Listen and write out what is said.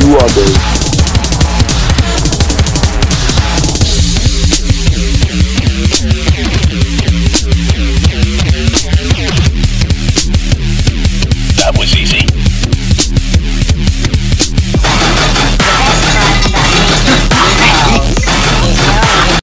you are the